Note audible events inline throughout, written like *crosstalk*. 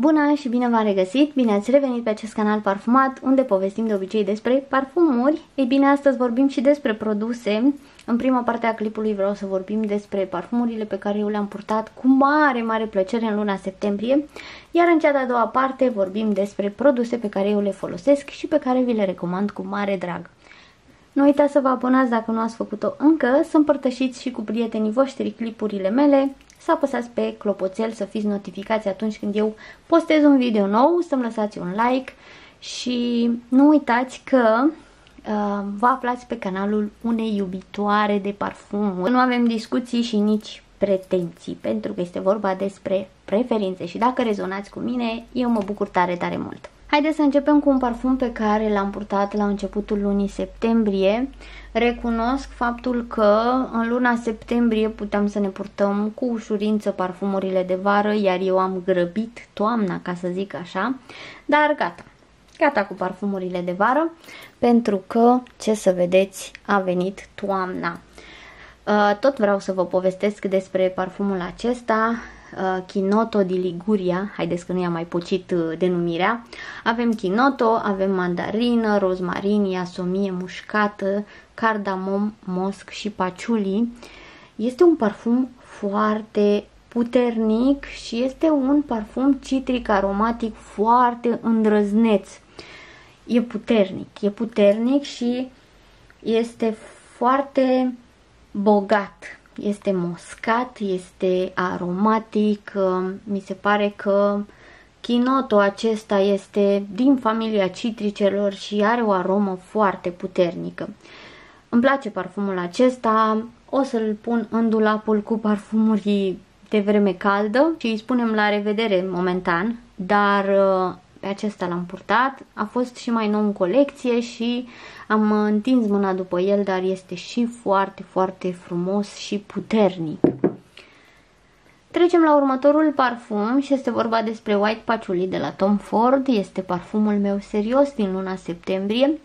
Bună și bine v-am regăsit! Bine ați revenit pe acest canal parfumat, unde povestim de obicei despre parfumuri. Ei bine, astăzi vorbim și despre produse. În prima parte a clipului vreau să vorbim despre parfumurile pe care eu le-am purtat cu mare, mare plăcere în luna septembrie. Iar în cea de-a doua parte vorbim despre produse pe care eu le folosesc și pe care vi le recomand cu mare drag. Nu uitați să vă abonați dacă nu ați făcut-o încă, să împărtășiți și cu prietenii voștri clipurile mele, să apăsați pe clopoțel să fiți notificați atunci când eu postez un video nou, să-mi lăsați un like și nu uitați că uh, vă aflați pe canalul unei iubitoare de parfumuri. Nu avem discuții și nici pretenții, pentru că este vorba despre preferințe și dacă rezonați cu mine, eu mă bucur tare, tare mult. Haideți să începem cu un parfum pe care l-am purtat la începutul lunii septembrie. Recunosc faptul că în luna septembrie puteam să ne purtăm cu ușurință parfumurile de vară, iar eu am grăbit toamna, ca să zic așa, dar gata. Gata cu parfumurile de vară, pentru că, ce să vedeți, a venit toamna. Uh, tot vreau să vă povestesc despre parfumul acesta, uh, Chinoto di Liguria, haideți că nu i-am mai pucit uh, denumirea. Avem Chinoto, avem mandarină, rozmarin, iasomie mușcată, cardamom, mosc și paciuli. Este un parfum foarte puternic și este un parfum citric aromatic foarte îndrăzneț. E puternic, e puternic și este foarte bogat este moscat, este aromatic, uh, mi se pare că chinotul acesta este din familia citricelor și are o aromă foarte puternică. Îmi place parfumul acesta, o să-l pun în dulapul cu parfumuri de vreme caldă și îi spunem la revedere momentan, dar uh, pe acesta l-am purtat, a fost și mai nou în colecție și am întins mâna după el, dar este și foarte, foarte frumos și puternic. Trecem la următorul parfum și este vorba despre White Patchouli de la Tom Ford. Este parfumul meu serios din luna septembrie.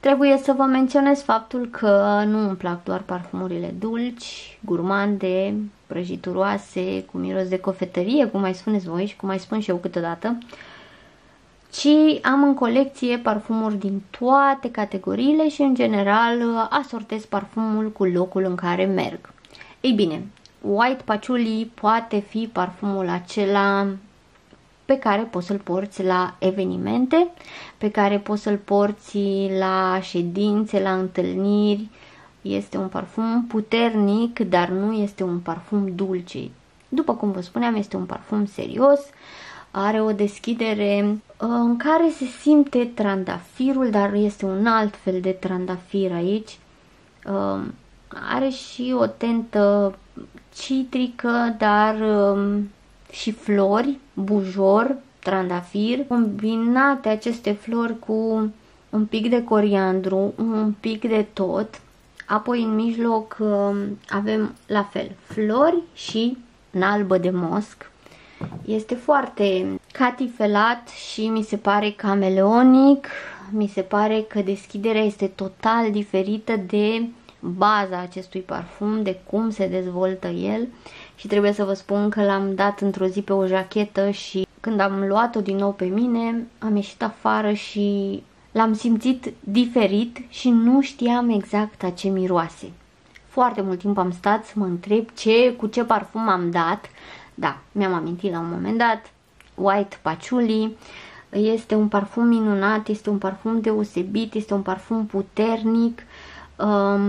Trebuie să vă menționez faptul că nu îmi plac doar parfumurile dulci, gurmande, prăjituroase, cu miros de cofetărie, cum mai spuneți voi și cum mai spun și eu câteodată ci am în colecție parfumuri din toate categoriile și în general asortez parfumul cu locul în care merg. Ei bine, White Patchouli poate fi parfumul acela pe care poți să-l porți la evenimente, pe care poți să-l porți la ședințe, la întâlniri. Este un parfum puternic, dar nu este un parfum dulce. După cum vă spuneam, este un parfum serios, are o deschidere uh, în care se simte trandafirul, dar este un alt fel de trandafir aici. Uh, are și o tentă citrică, dar um, și flori, bujor, trandafir, combinate aceste flori cu un pic de coriandru, un pic de tot, apoi în mijloc um, avem la fel flori și în albă de mosc, este foarte catifelat și mi se pare cameleonic, mi se pare că deschiderea este total diferită de baza acestui parfum, de cum se dezvoltă el. Și trebuie să vă spun că l-am dat într-o zi pe o jachetă și când am luat-o din nou pe mine, am ieșit afară și l-am simțit diferit și nu știam exact a ce miroase. Foarte mult timp am stat să mă întreb ce, cu ce parfum am dat. Da, mi-am amintit la un moment dat, White Patchouli, este un parfum minunat, este un parfum deosebit, este un parfum puternic, um,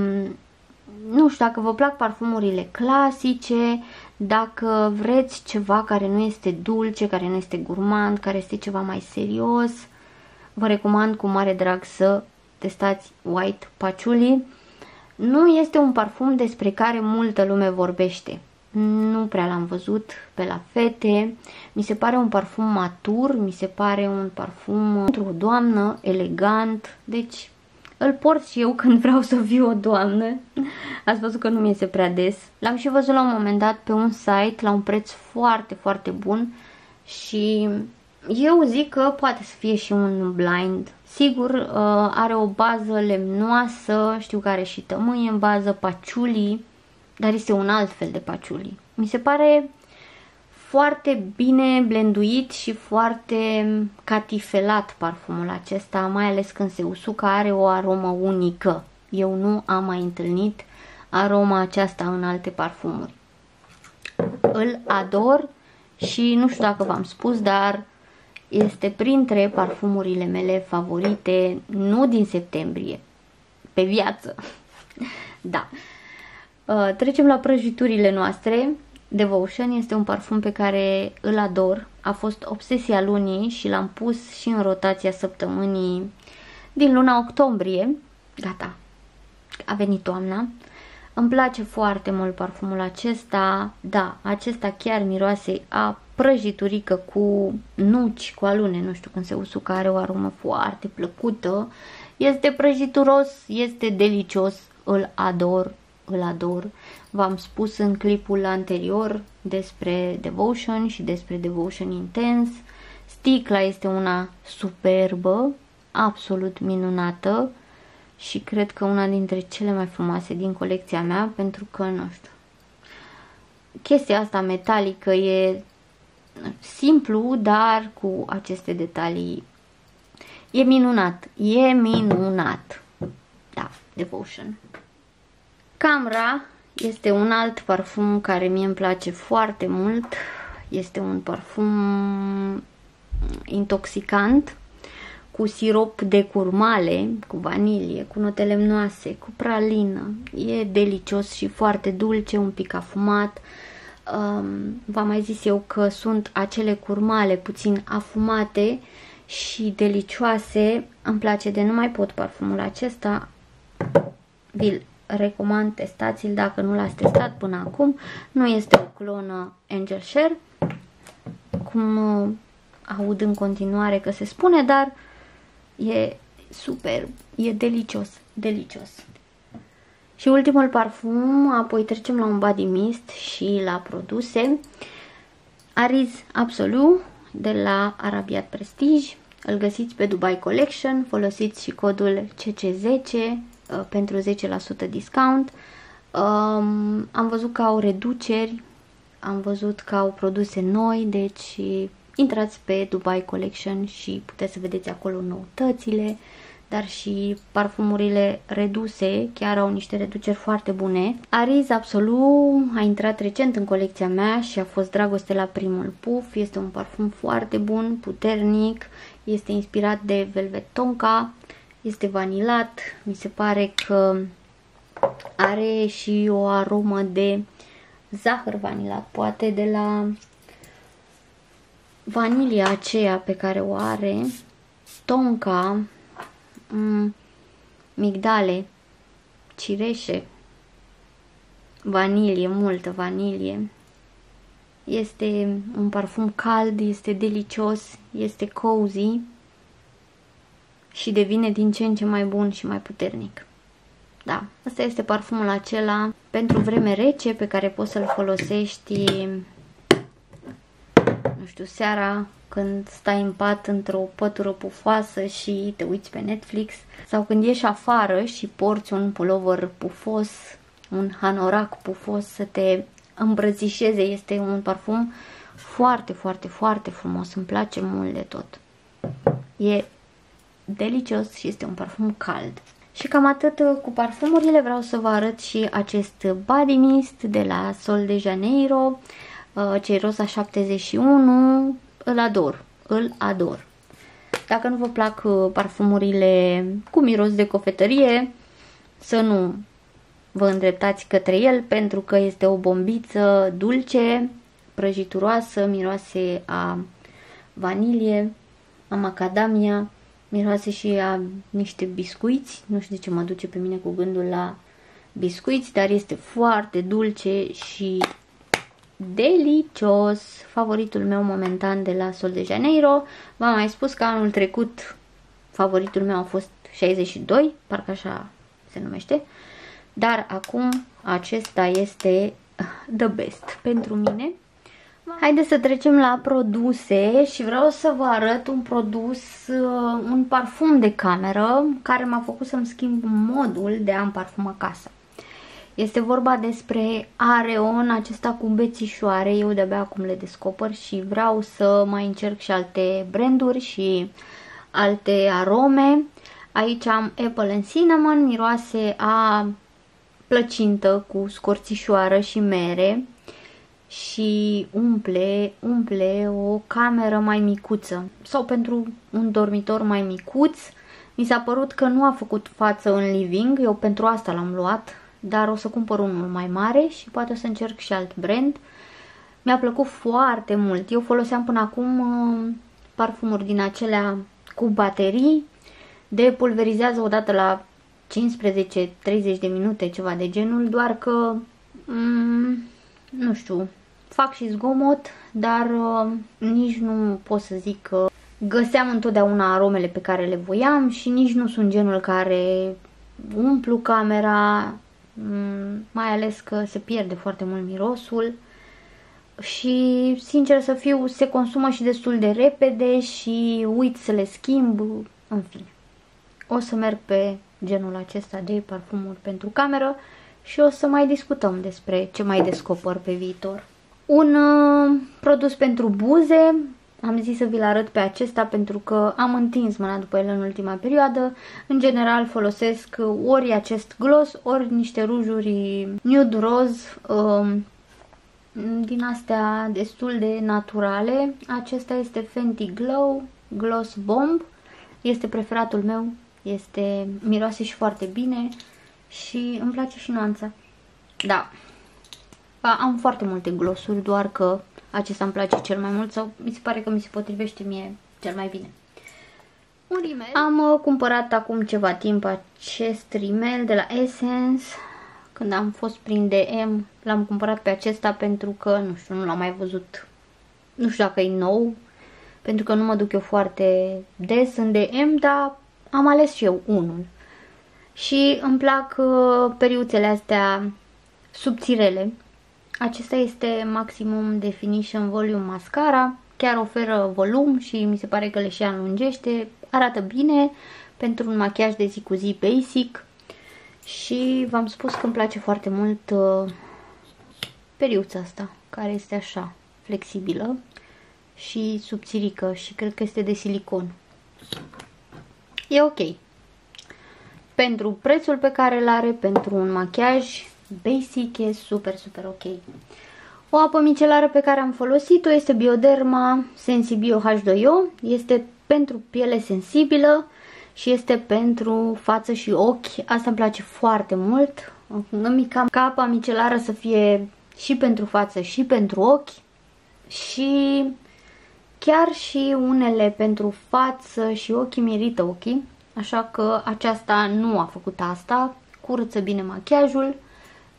nu știu, dacă vă plac parfumurile clasice, dacă vreți ceva care nu este dulce, care nu este gurmand, care este ceva mai serios, vă recomand cu mare drag să testați White Patchouli. Nu este un parfum despre care multă lume vorbește nu prea l-am văzut pe la fete. Mi se pare un parfum matur, mi se pare un parfum pentru o doamnă, elegant, deci îl port și eu când vreau să fiu o doamnă. Ați văzut că nu mi iese prea des. L-am și văzut la un moment dat pe un site la un preț foarte, foarte bun și eu zic că poate să fie și un blind. Sigur, uh, are o bază lemnoasă, știu că are și tămâie în bază, paciulii, dar este un alt fel de paciuli. Mi se pare foarte bine blenduit și foarte catifelat parfumul acesta, mai ales când se usucă, are o aromă unică. Eu nu am mai întâlnit aroma aceasta în alte parfumuri. Îl ador și nu știu dacă v-am spus, dar este printre parfumurile mele favorite, nu din septembrie, pe viață. *laughs* da. Uh, trecem la prăjiturile noastre. Devotion este un parfum pe care îl ador. A fost obsesia lunii și l-am pus și în rotația săptămânii din luna octombrie. Gata, a venit toamna. Îmi place foarte mult parfumul acesta. Da, acesta chiar miroase a prăjiturică cu nuci, cu alune, nu știu când se usucă, are o aromă foarte plăcută. Este prăjituros, este delicios, îl ador, îl ador. V-am spus în clipul anterior despre Devotion și despre Devotion Intense. Sticla este una superbă, absolut minunată și cred că una dintre cele mai frumoase din colecția mea pentru că, nu știu, chestia asta metalică e simplu, dar cu aceste detalii e minunat, e minunat. Da, Devotion. Camera este un alt parfum care mie îmi place foarte mult. Este un parfum intoxicant cu sirop de curmale, cu vanilie, cu note lemnoase, cu pralină. E delicios și foarte dulce, un pic afumat. Um, V-am mai zis eu că sunt acele curmale puțin afumate și delicioase. Îmi place de nu mai pot parfumul acesta. Vi-l recomand, testați-l dacă nu l-ați testat până acum. Nu este o clonă Angel Share, cum uh, aud în continuare că se spune, dar e super, e delicios, delicios. Și ultimul parfum, apoi trecem la un body mist și la produse. Ariz Absolu de la Arabiat Prestige. Îl găsiți pe Dubai Collection, folosiți și codul CC10 Uh, pentru 10% discount. Um, am văzut că au reduceri, am văzut că au produse noi, deci intrați pe Dubai Collection și puteți să vedeți acolo noutățile, dar și parfumurile reduse, chiar au niște reduceri foarte bune. Ariz Absolu a intrat recent în colecția mea și a fost dragoste la primul puf. Este un parfum foarte bun, puternic, este inspirat de Velvet Tonka, este vanilat, mi se pare că are și o aromă de zahăr vanilat, poate de la vanilia aceea pe care o are, tonca, mm, migdale, cireșe, vanilie, multă vanilie. Este un parfum cald, este delicios, este cozy și devine din ce în ce mai bun și mai puternic. Da, asta este parfumul acela pentru vreme rece pe care poți să-l folosești, nu știu, seara când stai în pat într-o pătură pufoasă și te uiți pe Netflix sau când ieși afară și porți un pulover pufos, un hanorac pufos să te îmbrățișeze. Este un parfum foarte, foarte, foarte frumos. Îmi place mult de tot. E delicios și este un parfum cald. Și cam atât cu parfumurile, vreau să vă arăt și acest body mist de la Sol de Janeiro, uh, cei rosa 71, îl ador, îl ador. Dacă nu vă plac uh, parfumurile cu miros de cofetărie, să nu vă îndreptați către el pentru că este o bombiță dulce, prăjituroasă, miroase a vanilie, a macadamia miroase și a niște biscuiți, nu știu de ce mă duce pe mine cu gândul la biscuiți, dar este foarte dulce și delicios, favoritul meu momentan de la Sol de Janeiro. V-am mai spus că anul trecut favoritul meu a fost 62, parcă așa se numește, dar acum acesta este the best pentru mine. Haideți să trecem la produse și vreau să vă arăt un produs, uh, un parfum de cameră care m-a făcut să-mi schimb modul de a-mi parfuma casa. Este vorba despre Areon, acesta cu bețișoare, eu de-abia acum le descoper și vreau să mai încerc și alte branduri și alte arome. Aici am Apple and Cinnamon, miroase a plăcintă cu scorțișoară și mere și umple, umple o cameră mai micuță sau pentru un dormitor mai micuț. Mi s-a părut că nu a făcut față în living, eu pentru asta l-am luat, dar o să cumpăr unul mai mare și poate o să încerc și alt brand. Mi-a plăcut foarte mult. Eu foloseam până acum uh, parfumuri din acelea cu baterii, de pulverizează odată la 15-30 de minute, ceva de genul, doar că, mm, nu știu, fac și zgomot, dar uh, nici nu pot să zic că găseam întotdeauna aromele pe care le voiam și nici nu sunt genul care umplu camera, mm, mai ales că se pierde foarte mult mirosul și, sincer să fiu, se consumă și destul de repede și uit să le schimb, în fine. O să merg pe genul acesta de parfumuri pentru cameră și o să mai discutăm despre ce mai descoper pe viitor. Un uh, produs pentru buze, am zis să vi-l arăt pe acesta pentru că am întins mâna după el în ultima perioadă. În general folosesc ori acest gloss, ori niște rujuri nude roz, uh, din astea destul de naturale. Acesta este Fenty Glow Gloss Bomb. Este preferatul meu, este miroase și foarte bine și îmi place și nuanța. Da, am foarte multe glosuri, doar că acesta îmi place cel mai mult sau mi se pare că mi se potrivește mie cel mai bine. Un rimel. Am uh, cumpărat acum ceva timp acest rimel de la Essence. Când am fost prin DM, l-am cumpărat pe acesta pentru că, nu știu, nu l-am mai văzut. Nu știu dacă e nou, pentru că nu mă duc eu foarte des în DM, dar am ales și eu unul. Și îmi plac uh, periuțele astea subțirele, acesta este Maximum Definition Volume Mascara, chiar oferă volum și mi se pare că le și înlungește, arată bine pentru un machiaj de zi cu zi basic și v-am spus că îmi place foarte mult uh, periuța asta, care este așa, flexibilă și subțirică și cred că este de silicon. E ok. Pentru prețul pe care îl are, pentru un machiaj basic, e super, super ok. O apă micelară pe care am folosit-o este Bioderma Sensibio H2O. Este pentru piele sensibilă și este pentru față și ochi. Asta îmi place foarte mult. Îmi cam ca apa micelară să fie și pentru față și pentru ochi. Și chiar și unele pentru față și ochi mi irită ochii. Așa că aceasta nu a făcut asta. Curăță bine machiajul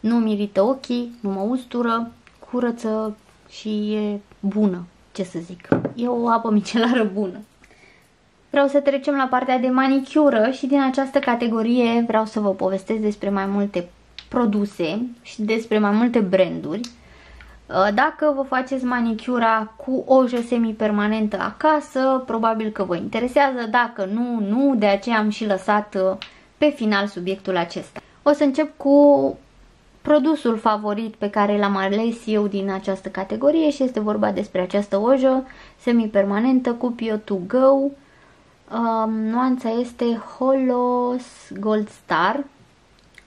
nu mi irită ochii, nu mă ustură, curăță și e bună, ce să zic. E o apă micelară bună. Vreau să trecem la partea de manicură și din această categorie vreau să vă povestesc despre mai multe produse și despre mai multe branduri. Uh, dacă vă faceți manicura cu o ojă semi-permanentă acasă, probabil că vă interesează, dacă nu, nu, de aceea am și lăsat uh, pe final subiectul acesta. O să încep cu produsul favorit pe care l-am ales eu din această categorie și este vorba despre această ojă semi-permanentă Cupio To Go. Um, nuanța este Holos Gold Star.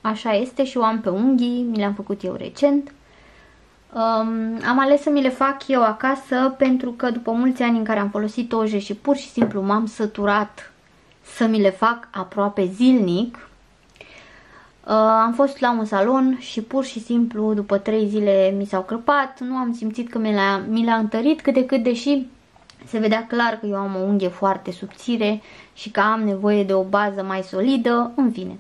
Așa este și o am pe unghii, mi le-am făcut eu recent. Um, am ales să mi le fac eu acasă pentru că după mulți ani în care am folosit oje și pur și simplu m-am săturat să mi le fac aproape zilnic, Uh, am fost la un salon și pur și simplu după trei zile mi s-au crăpat, nu am simțit că mi l-a, mi l-a întărit cât de cât, deși se vedea clar că eu am o unghie foarte subțire și că am nevoie de o bază mai solidă, în fine.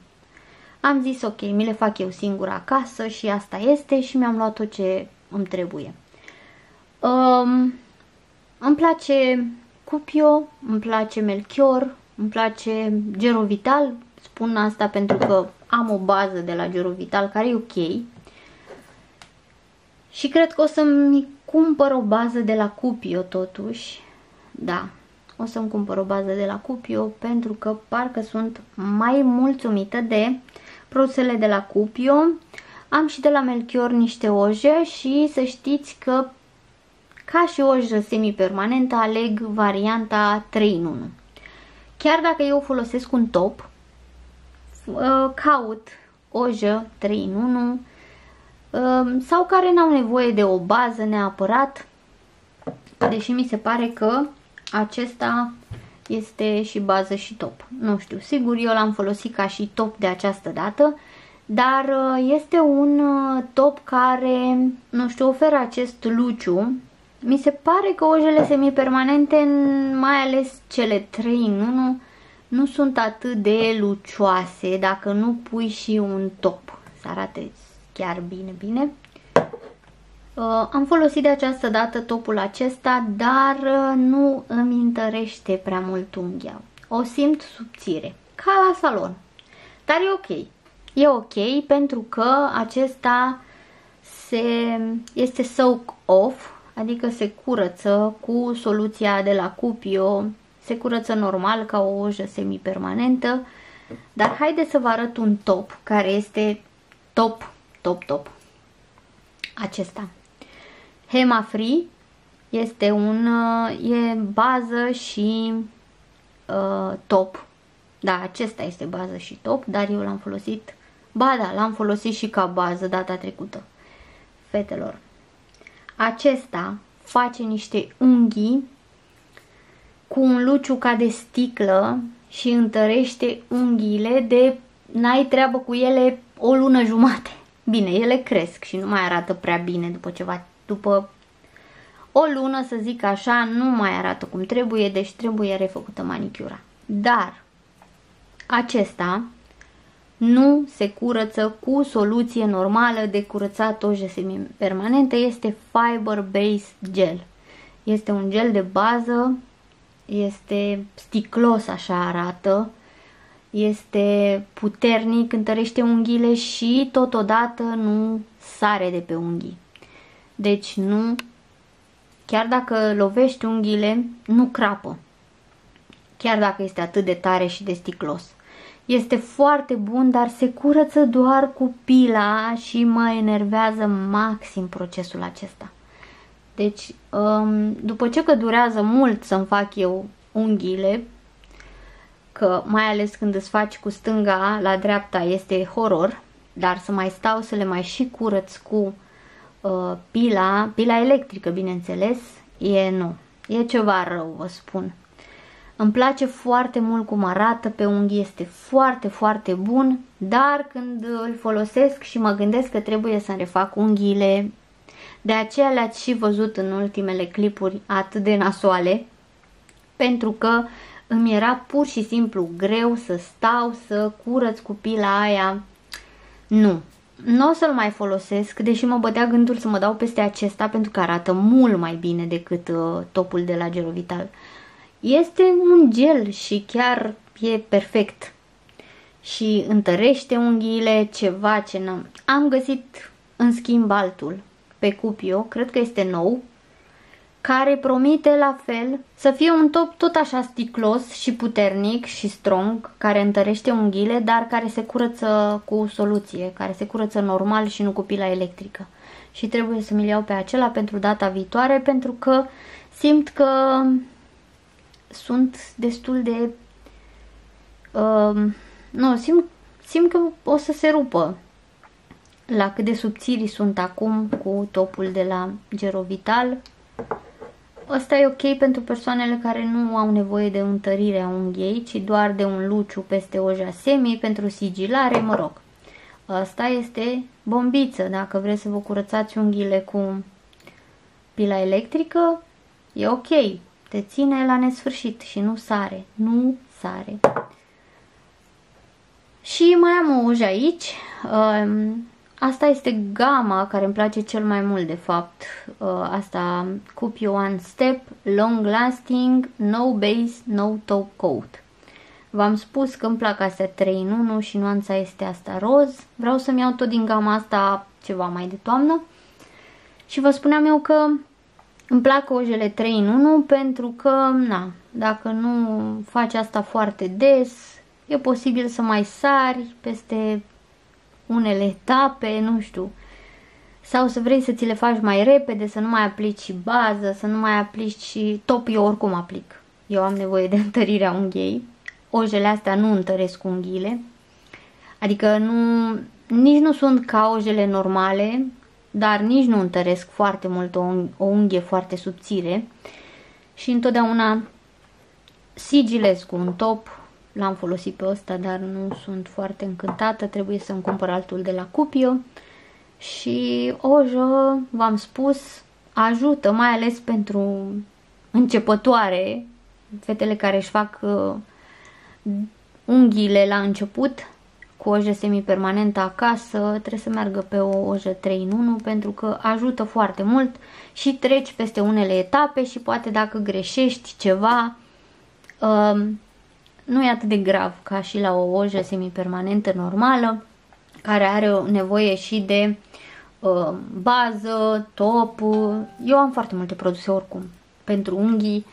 Am zis ok, mi le fac eu singură acasă și asta este și mi-am luat tot ce îmi trebuie. Um, îmi place Cupio, îmi place Melchior, îmi place Gerovital, spun asta pentru că am o bază de la Gerovital care e ok. Și cred că o să-mi cumpăr o bază de la Cupio totuși. Da, o să-mi cumpăr o bază de la Cupio pentru că parcă sunt mai mulțumită de produsele de la Cupio. Am și de la Melchior niște oje și să știți că ca și ojă semi-permanentă aleg varianta 3 în 1. Chiar dacă eu folosesc un top, uh, caut ojă 3 în 1 uh, sau care n-au nevoie de o bază neapărat, deși mi se pare că acesta este și bază și top. Nu știu, sigur eu l-am folosit ca și top de această dată, dar uh, este un top care, nu știu, oferă acest luciu mi se pare că ojele semipermanente, mai ales cele 3 în 1, nu sunt atât de lucioase dacă nu pui și un top să arate chiar bine, bine. Uh, am folosit de această dată topul acesta, dar uh, nu îmi întărește prea mult unghia. O simt subțire, ca la salon. Dar e ok. E ok pentru că acesta se, este soak off, adică se curăță cu soluția de la Cupio, se curăță normal ca o ojă semipermanentă, dar haideți să vă arăt un top care este top, top, top. Acesta. Hema Free este un, e bază și uh, top. Da, acesta este bază și top, dar eu l-am folosit, ba da, l-am folosit și ca bază data trecută. Fetelor, acesta face niște unghii cu un luciu ca de sticlă și întărește unghiile de n-ai treabă cu ele o lună jumate. Bine, ele cresc și nu mai arată prea bine după ceva, după o lună, să zic așa, nu mai arată cum trebuie, deci trebuie refăcută manicura. Dar acesta nu se curăță cu soluție normală de curățat oje semi-permanentă, este Fiber Base Gel. Este un gel de bază, este sticlos așa arată, este puternic, întărește unghiile și totodată nu sare de pe unghii. Deci nu, chiar dacă lovești unghiile, nu crapă. Chiar dacă este atât de tare și de sticlos. Este foarte bun, dar se curăță doar cu pila și mă enervează maxim procesul acesta. Deci, um, după ce că durează mult să-mi fac eu unghiile, că mai ales când îți faci cu stânga la dreapta este horror, dar să mai stau să le mai și curăț cu uh, pila, pila electrică, bineînțeles, e nu. E ceva rău, vă spun. Îmi place foarte mult cum arată pe unghii, este foarte, foarte bun, dar când îl folosesc și mă gândesc că trebuie să-mi refac unghiile, de aceea le-ați și văzut în ultimele clipuri atât de nasoale, pentru că îmi era pur și simplu greu să stau, să curăț cu pila aia. Nu, nu o să-l mai folosesc, deși mă bătea gândul să mă dau peste acesta pentru că arată mult mai bine decât uh, topul de la Gerovital. Este un gel și chiar e perfect. Și întărește unghiile, ceva ce n-am. Am găsit în schimb altul pe Cupio, cred că este nou, care promite la fel să fie un top tot așa sticlos și puternic și strong, care întărește unghiile, dar care se curăță cu soluție, care se curăță normal și nu cu pila electrică. Și trebuie să mi-l iau pe acela pentru data viitoare, pentru că simt că sunt destul de... Uh, nu, simt, simt că o să se rupă la cât de subțiri sunt acum cu topul de la Gerovital. Asta e ok pentru persoanele care nu au nevoie de întărire a unghiei, ci doar de un luciu peste oja semi pentru sigilare, mă rog. Asta este bombiță, dacă vreți să vă curățați unghiile cu pila electrică, e ok te ține la nesfârșit și nu sare, nu sare. Și mai am o ujă aici, um, asta este gama care îmi place cel mai mult de fapt, uh, asta Cupio One Step, Long Lasting, No Base, No Top Coat. V-am spus că îmi plac astea 3 în 1 și nuanța este asta roz. Vreau să-mi iau tot din gama asta ceva mai de toamnă. Și vă spuneam eu că îmi plac ojele 3 în 1 pentru că, na, dacă nu faci asta foarte des, e posibil să mai sari peste unele etape, nu știu, sau să vrei să ți le faci mai repede, să nu mai aplici și bază, să nu mai aplici și top, eu oricum aplic. Eu am nevoie de *laughs* întărirea unghiei. Ojele astea nu întăresc unghiile, adică nu, nici nu sunt ca ojele normale, dar nici nu întăresc foarte mult o, o unghie foarte subțire și întotdeauna sigilez cu un top, l-am folosit pe ăsta, dar nu sunt foarte încântată, trebuie să-mi cumpăr altul de la Cupio. Și ojă, v-am spus, ajută, mai ales pentru începătoare, fetele care își fac uh, unghiile la început, cu ojă semipermanentă acasă, trebuie să meargă pe o ojă 3 în 1 pentru că ajută foarte mult și treci peste unele etape și poate dacă greșești ceva, uh, nu e atât de grav ca și la o ojă semipermanentă normală, care are nevoie și de uh, bază, top. Eu am foarte multe produse oricum pentru unghii.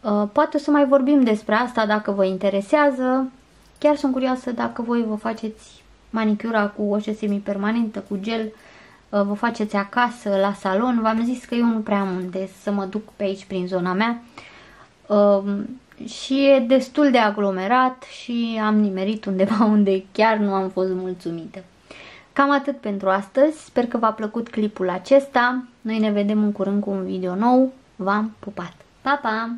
Uh, poate să mai vorbim despre asta dacă vă interesează. Chiar sunt curioasă dacă voi vă faceți manicura cu o semi-permanentă, cu gel, uh, vă faceți acasă, la salon. V-am zis că eu nu prea am unde să mă duc pe aici, prin zona mea. Uh, și e destul de aglomerat și am nimerit undeva *laughs* unde chiar nu am fost mulțumită. Cam atât pentru astăzi, sper că v-a plăcut clipul acesta, noi ne vedem în curând cu un video nou, v-am pupat! Pa, pa!